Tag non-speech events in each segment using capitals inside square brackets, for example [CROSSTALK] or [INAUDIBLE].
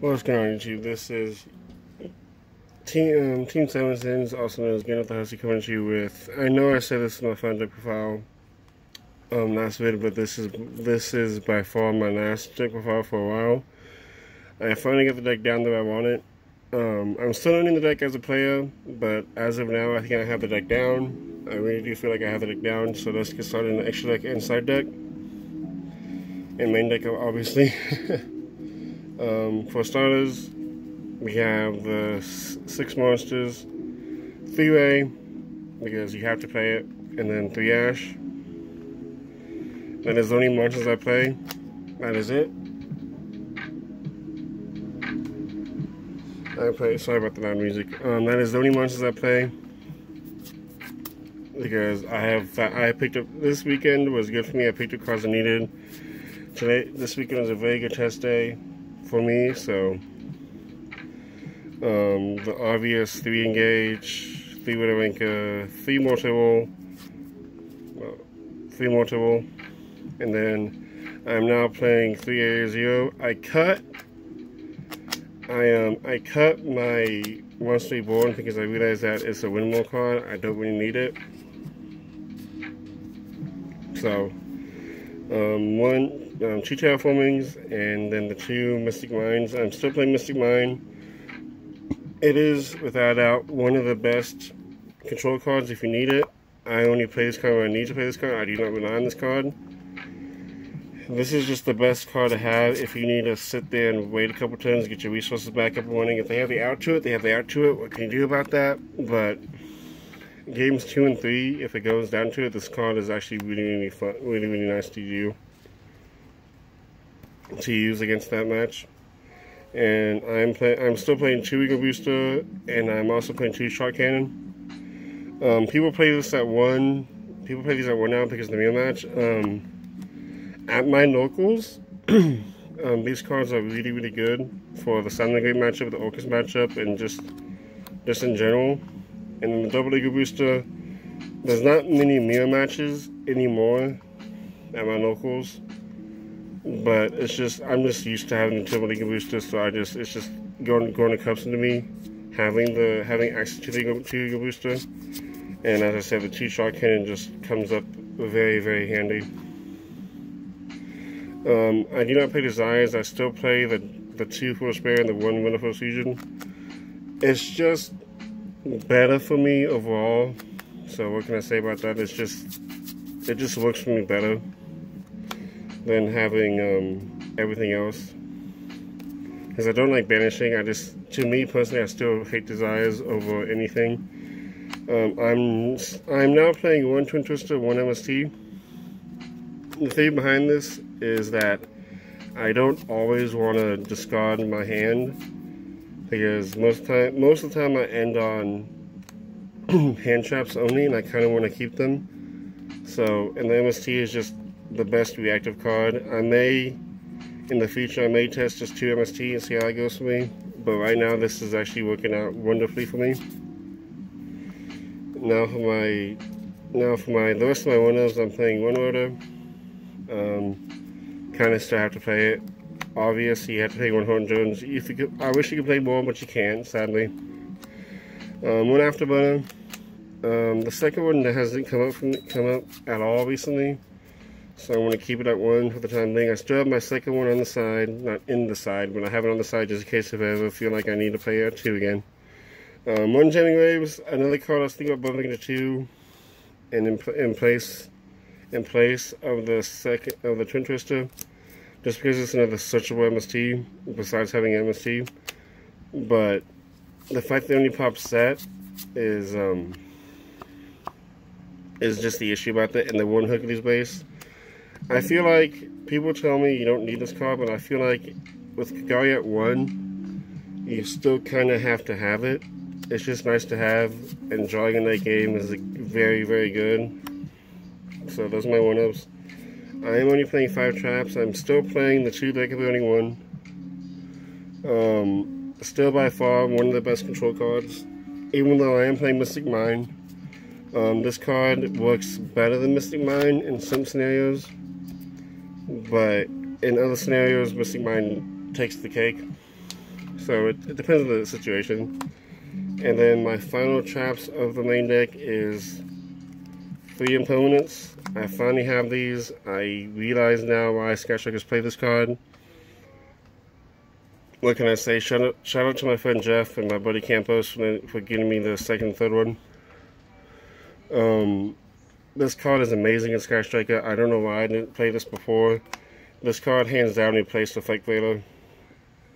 What's going on YouTube? This is Team um, Team Seven Sins, also known as Game of the Husky, coming to you with. I know I said this is my fun deck profile um last video, but this is this is by far my last deck profile for a while. I finally got the deck down that I wanted. Um, I'm still learning the deck as a player, but as of now, I think I have the deck down. I really do feel like I have the deck down, so let's get started in the extra deck inside deck. And main deck, obviously. [LAUGHS] Um, for starters, we have the six monsters, Three-Way, because you have to play it, and then three Ash. That is the only monsters I play. That is it. I play, sorry about the loud music. Um, that is the only monsters I play. Because I have, I picked up, this weekend was good for me. I picked up cards I needed. Today, this weekend was a very good test day for me. So um, the obvious three engage, three Widow Anchor, three mortal, well, three mortal, and then I'm now playing 3A0. I cut. I um I cut my one street born because I realized that it's a windmill card. I don't really need it. So um, one um, two terraformings and then the two Mystic Mines. I'm still playing Mystic Mine. It is, without doubt, one of the best control cards if you need it. I only play this card when I need to play this card. I do not rely on this card. This is just the best card to have if you need to sit there and wait a couple turns, get your resources back up and running. If they have the out to it, they have the out to it. What can you do about that? But games two and three, if it goes down to it, this card is actually really, really fun, really, really nice to do to use against that match. And I'm play I'm still playing two Eagle Booster, and I'm also playing two Shark Cannon. Um, people play this at one. People play these at one now because of the meal match. Um, at my locals, [CLEARS THROAT] um, these cards are really really good for the Salamangreat matchup, the Orcust matchup, and just just in general. And the Double Eagle Booster, there's not many mirror matches anymore at my locals but it's just I'm just used to having the Timberlake booster, so I just it's just going going to me having the having access to the the booster. And as I said, the two Shark Cannon just comes up very very handy. Um, I do not play desires. I still play the the two for spare and the one wonderful fusion. It's just better for me overall. So what can I say about that? It's just it just works for me better than having um, everything else. Because I don't like banishing. I just, to me personally, I still hate desires over anything. Um, I'm I'm now playing one Twin Twister, one MST. The thing behind this is that I don't always want to discard my hand because most time most of the time I end on [CLEARS THROAT] hand traps only, and I kind of want to keep them. So, and the MST is just the best reactive card. I may, in the future, I may test just two MST and see how it goes for me. But right now, this is actually working out wonderfully for me. Now for my, now for my, the rest of my windows, I'm playing one order. Um, kind of still have to play it. Obviously, you have to play one Hornet Drones. If you could, I wish you could play more, but you can't, sadly. Um, one afterburner. Um, the second one that hasn't come up from come up at all recently so I want to keep it at one for the time being. I still have my second one on the side, not in the side, but I have it on the side just in case if I ever feel like I need to play out two again. Um, one Jamming Waves, another card I was thinking about bumping to two, and in, in place, in place of the second of the Twin Twister, just because it's another searchable MST besides having MST. But the fact that only pops set is um is just the issue about that, and the one Hercules base. I feel like people tell me you don't need this card, but I feel like with Kagari at 1, you still kind of have to have it. It's just nice to have, and drawing in that game is very, very good. So those are my one-ups. I am only playing 5 traps. I'm still playing the 2 deck of only one. Um, still by far one of the best control cards. Even though I am playing Mystic Mine. Um, this card works better than Mystic Mine in some scenarios but in other scenarios, Mystic Mine takes the cake. So it, it depends on the situation. And then my final traps of the main deck is three opponents. I finally have these. I realize now why Skystrikers play this card. What can I say? Shout out, shout out to my friend Jeff and my buddy Campos for, for getting me the second and third one. Um, this card is amazing in Sky Striker. I don't know why I didn't play this before. This card, hands down, replaced the Fake Vader.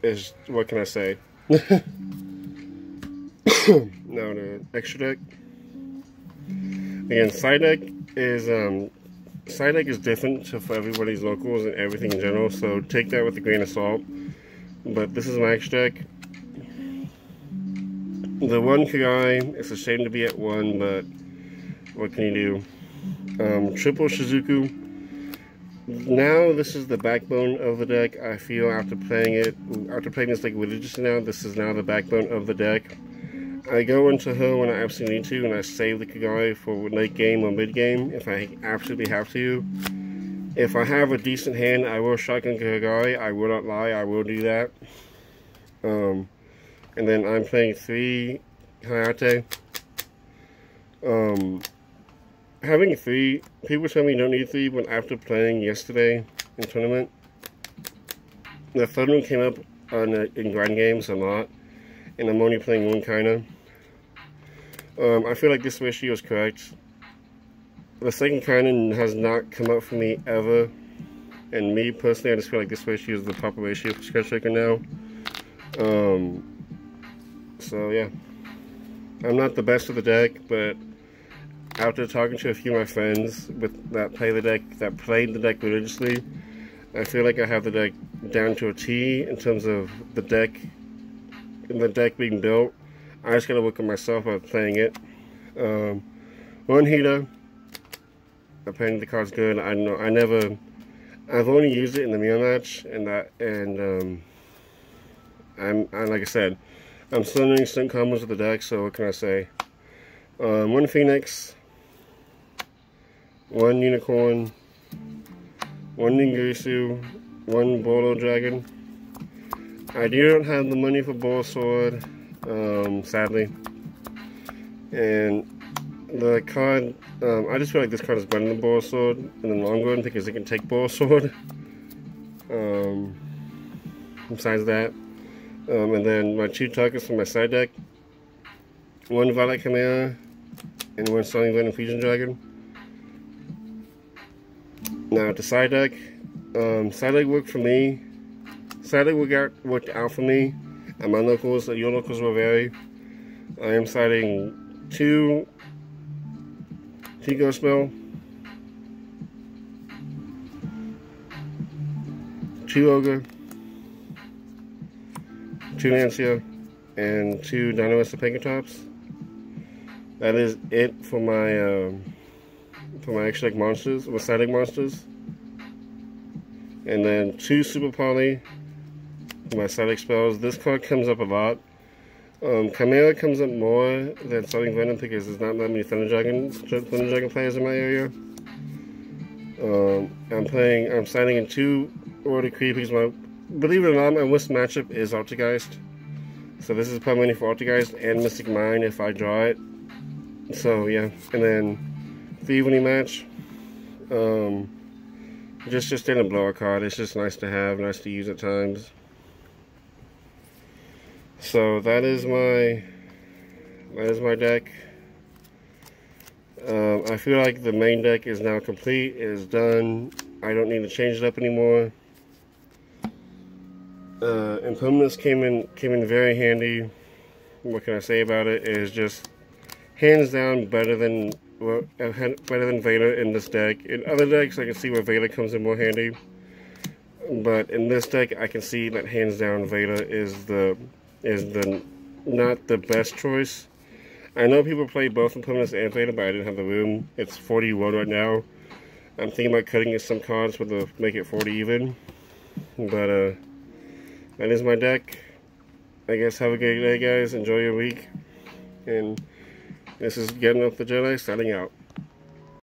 Is what can I say? [LAUGHS] [COUGHS] now the extra deck. Again, side deck is um, side deck is different to for everybody's locals and everything in general. So take that with a grain of salt. But this is my extra deck. The one Kagari, it's a shame to be at one, but what can you do? Um, triple Shizuku. Now this is the backbone of the deck. I feel after playing it, after playing this deck religiously now, this is now the backbone of the deck. I go into her when I absolutely need to, and I save the Kagari for late game or mid game if I absolutely have to. If I have a decent hand, I will shotgun Kagari. I will not lie, I will do that. Um, and then I'm playing three Hayate. Um, having three, people tell me you don't need three, but after playing yesterday in tournament, the third one came up on, in grind games a lot, and I'm only playing one Kaina. Um, I feel like this ratio is correct. The second Kaina has not come up for me ever. And me personally, I just feel like this ratio is the proper ratio for Sky Striker now. Um, so yeah. I'm not the best of the deck, but after talking to a few of my friends with that play the deck that played the deck religiously, I feel like I have the deck down to a T in terms of the deck the deck being built I just gotta work on myself on playing it. Um, one heater. Apparently the card's good. I know I never. I've only used it in the mirror match, and that and um, I'm and like I said, I'm still doing stunt combos with the deck. So what can I say? Um, one Phoenix, one Unicorn, one Ningirsu, one Borreload Dragon. I do not have the money for Borrelsword um, sadly. And the card, um, I just feel like this card is better than Borrelsword in the long run because it can take Borrelsword. Um, besides that, um, and then my two targets from my side deck, one Violet Chimera and one Sonic Venom Fusion Dragon. Now the side deck, um, side deck worked for me. Side deck worked, worked out for me and my locals, your locals will vary. I am siding two Ghost Belle, two Ogre, two Lancea, and two Dino Tops. That is it for my um, for my extra monsters, or static monsters. And then two Super Poly my static spells. This card comes up a lot. Um, Chimera comes up more than Sonic Venom because there's not that many Thunder Dragon, Thunder Dragon players in my area. Um, I'm playing, I'm signing in two Order Creepies. My, believe it or not, my worst matchup is Altergeist. So this is probably for Altergeist and Mystic Mine if I draw it. So yeah, and then the Evenly Matched. Um, just just in a card. It's just nice to have, nice to use at times. So that is my that is my deck. Um, I feel like the main deck is now complete, it is done. I don't need to change it up anymore. Uh, Impermanence came in came in very handy. What can I say about it? It is just hands down better than well, better than Vader in this deck. In other decks, I can see where Vader comes in more handy. But in this deck, I can see that hands down Vader is the is the not the best choice. I know people play both Impermanence and Vader, but I didn't have the room. It's 41 right now. I'm thinking about cutting some cards for the make it 40 even. But uh, that is my deck. I guess have a great day, guys. Enjoy your week. And this is Gandalf the Jedi, signing out.